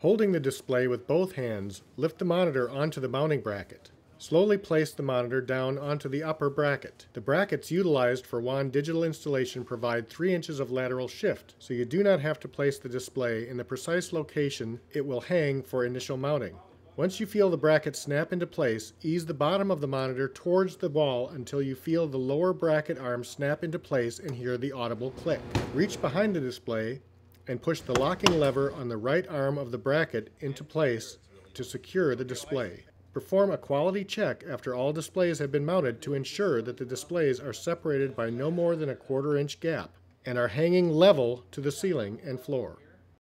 Holding the display with both hands, lift the monitor onto the mounting bracket. Slowly place the monitor down onto the upper bracket. The brackets utilized for WAN digital installation provide 3 inches of lateral shift, so you do not have to place the display in the precise location it will hang for initial mounting. Once you feel the bracket snap into place, ease the bottom of the monitor towards the wall until you feel the lower bracket arm snap into place and hear the audible click. Reach behind the display and push the locking lever on the right arm of the bracket into place to secure the display. Perform a quality check after all displays have been mounted to ensure that the displays are separated by no more than a quarter inch gap and are hanging level to the ceiling and floor.